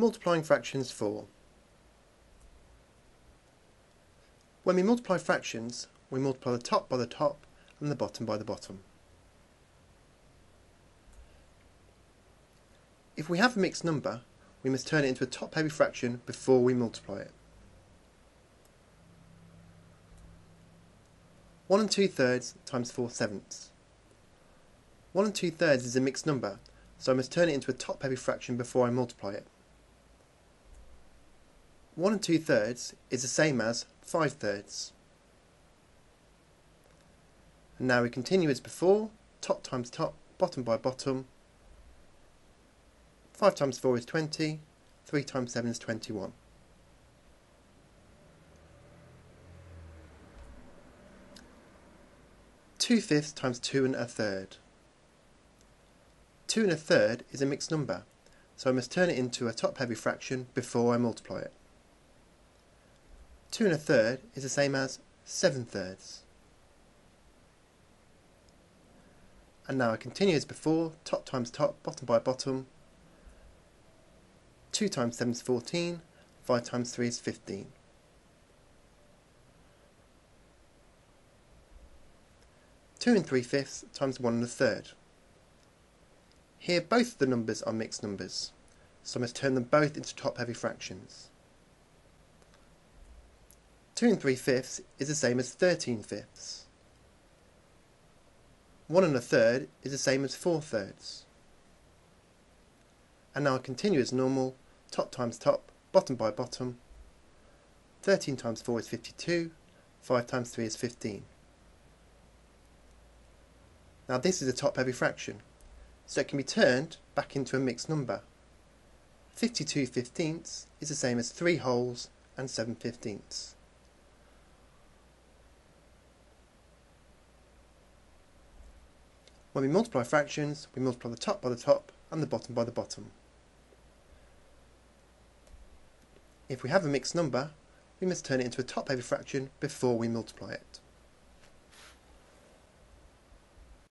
Multiplying fractions 4. When we multiply fractions, we multiply the top by the top and the bottom by the bottom. If we have a mixed number, we must turn it into a top-heavy fraction before we multiply it. 1 and 2 thirds times 4 sevenths. 1 and 2 thirds is a mixed number, so I must turn it into a top-heavy fraction before I multiply it. 1 and 2 thirds is the same as 5 thirds. And now we continue as before, top times top, bottom by bottom. 5 times 4 is 20, 3 times 7 is 21. Two fifths times two and a third. Two and a third is a mixed number, so I must turn it into a top-heavy fraction before I multiply it. 2 and a third is the same as 7 thirds. And now I continue as before, top times top, bottom by bottom. 2 times 7 is 14, 5 times 3 is 15. Two and three fifths times one and a third. Here both the numbers are mixed numbers, so I must turn them both into top-heavy fractions. 2 and 3 fifths is the same as 13 fifths. 1 and a third is the same as 4 thirds. And now I continue as normal, top times top, bottom by bottom. 13 times 4 is 52, 5 times 3 is 15. Now this is a top-heavy fraction, so it can be turned back into a mixed number. 52 fifteenths is the same as 3 wholes and 7 fifteenths. When we multiply fractions, we multiply the top by the top and the bottom by the bottom. If we have a mixed number, we must turn it into a top-heavy fraction before we multiply it.